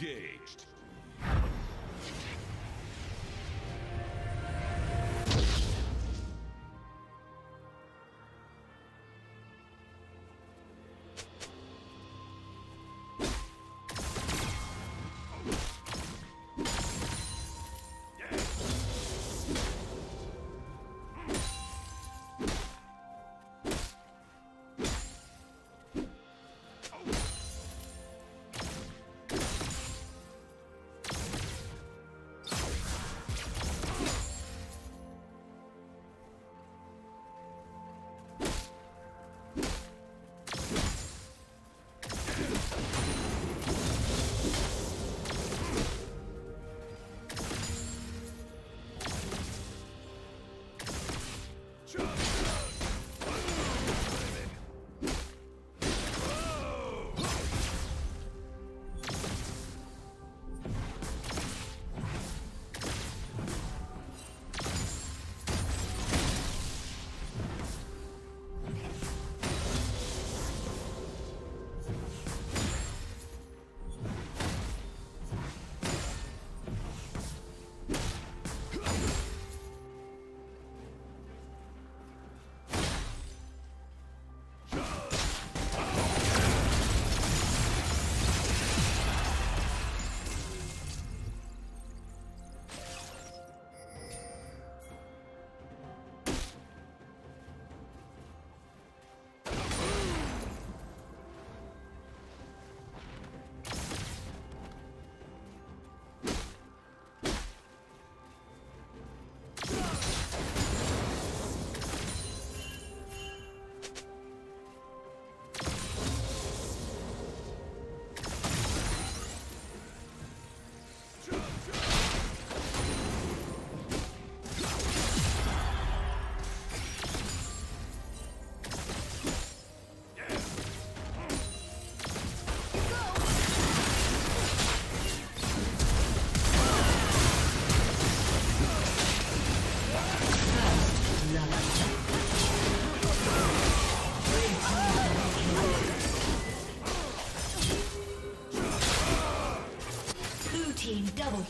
engaged.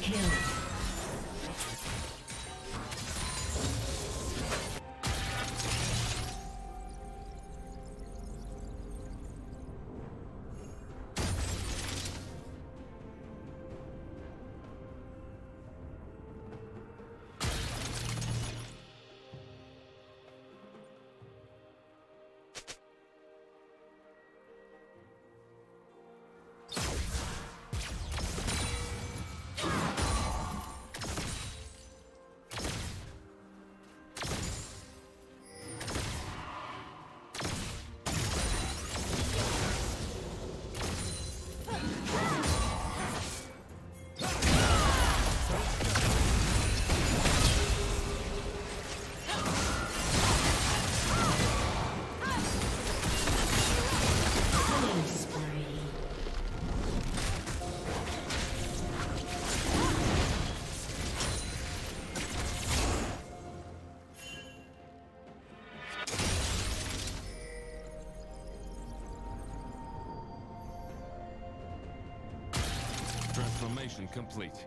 Kill. Transformation complete.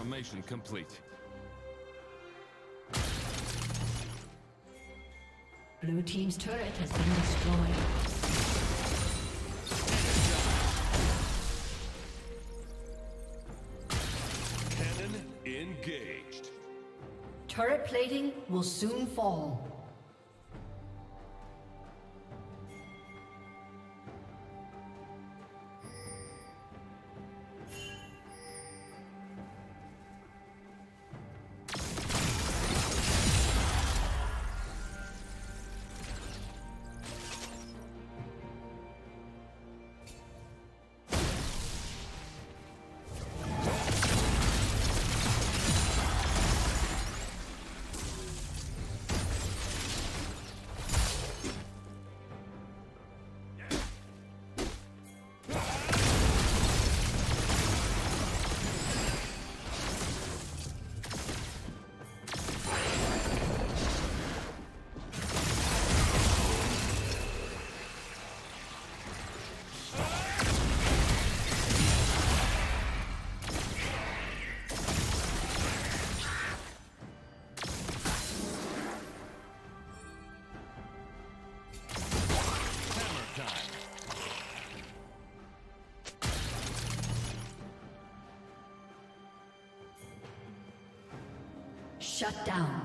Transformation complete. Blue Team's turret has been destroyed. Cannon engaged. Turret plating will soon fall. Shut down.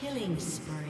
Killing spree.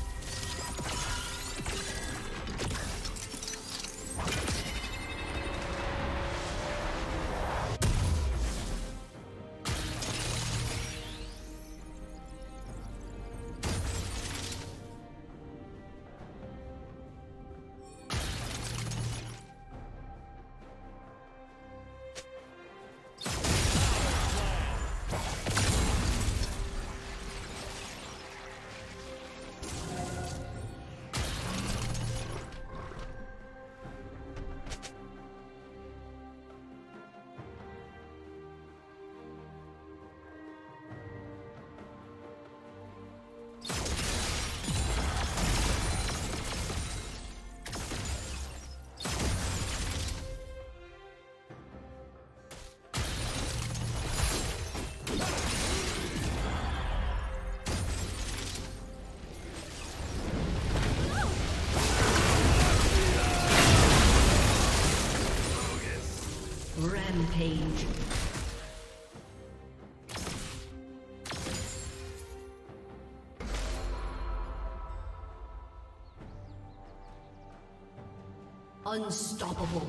Unstoppable.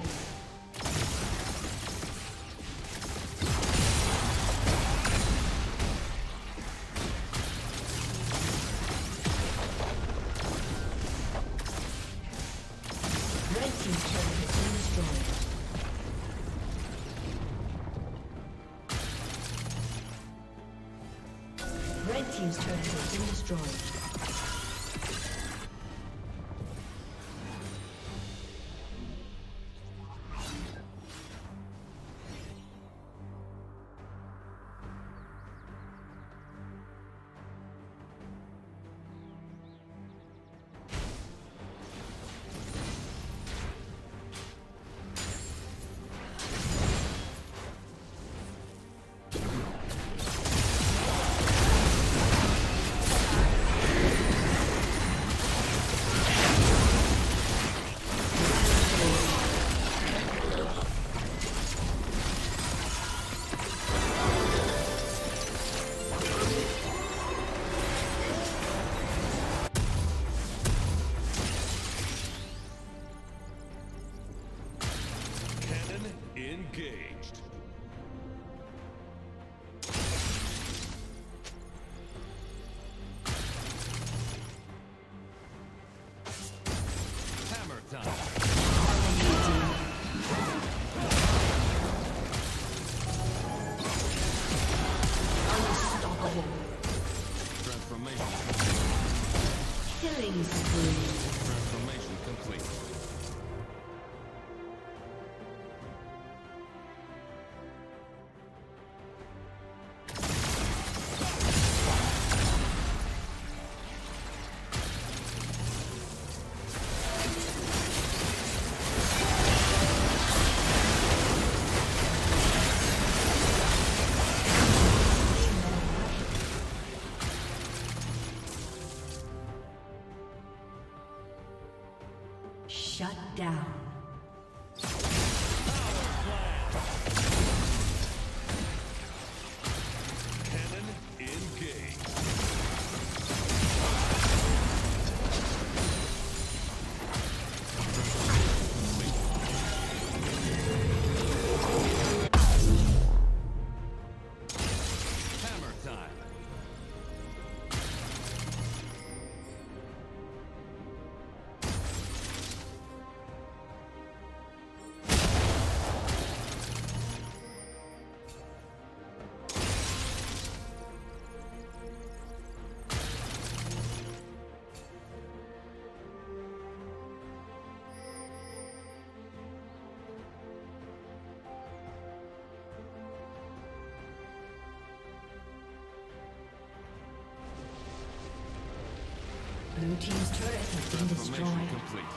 Blue Team's turret has been destroyed. complete.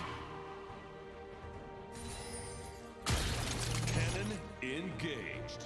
Cannon engaged.